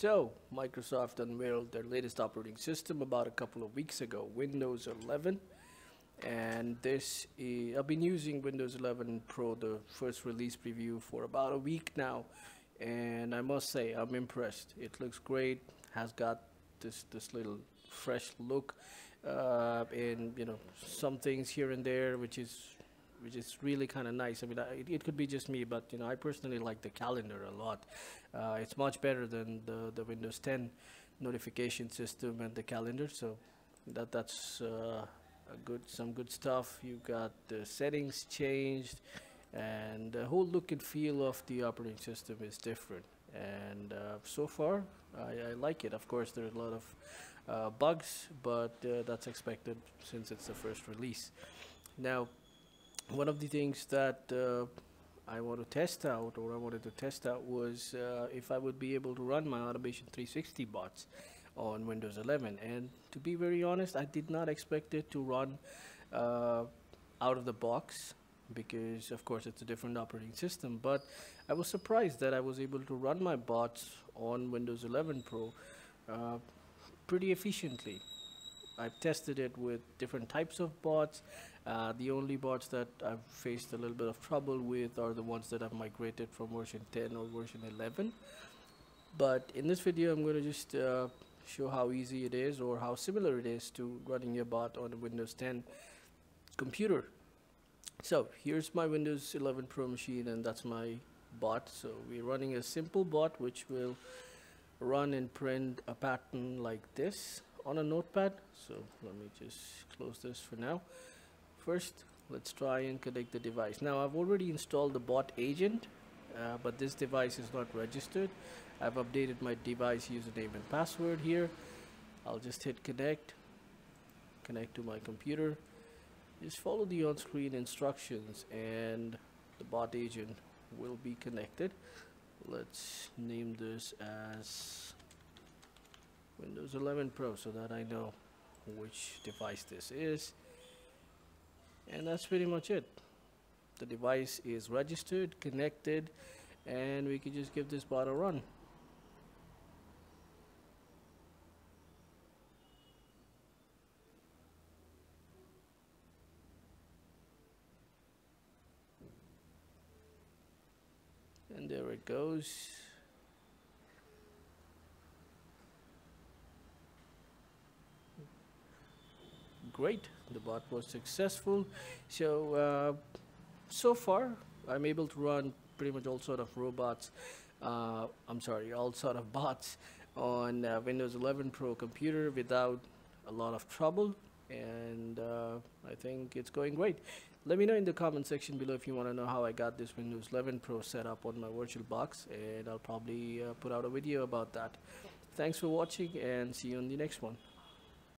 So, Microsoft unveiled their latest operating system about a couple of weeks ago, Windows 11. And this is, I've been using Windows 11 Pro, the first release preview, for about a week now. And I must say, I'm impressed. It looks great, has got this, this little fresh look, uh, and you know, some things here and there, which is which is really kind of nice. I mean, it, it, could be just me, but you know, I personally like the calendar a lot. Uh, it's much better than the the Windows 10 notification system and the calendar. So that that's uh, good some good stuff. You got the settings changed, and the whole look and feel of the operating system is different. And uh, so far, I, I, like it. Of course, there are a lot of uh, bugs, but uh, that's expected since it's the first release. Now, one of the things that uh, I want to test out or I wanted to test out was uh, if I would be able to run my Automation 360 bots on Windows 11 and to be very honest I did not expect it to run uh, out of the box because of course it's a different operating system. But I was surprised that I was able to run my bots on Windows 11 Pro uh, pretty efficiently I've tested it with different types of bots. Uh, the only bots that I've faced a little bit of trouble with are the ones that I've migrated from version 10 or version 11. But in this video, I'm going to just uh, show how easy it is or how similar it is to running your bot on a Windows 10 computer. So here's my Windows 11 Pro machine and that's my bot. So we're running a simple bot which will run and print a pattern like this on a notepad. So let me just close this for now. First let's try and connect the device. Now I've already installed the bot agent uh, but this device is not registered. I've updated my device username and password here. I'll just hit connect connect to my computer. Just follow the on-screen instructions and the bot agent will be connected. Let's name this as Windows 11 Pro so that I know which device this is. And that's pretty much it. The device is registered connected and we can just give this bot a run. And there it goes great the bot was successful. So uh, so far I'm able to run pretty much all sort of robots uh, I'm sorry all sort of bots on uh, Windows 11 Pro computer without a lot of trouble and uh, I think it's going great. Let me know in the comment section below if you want to know how I got this Windows 11 Pro set up on my virtual box and I'll probably uh, put out a video about that. Thanks for watching and see you on the next one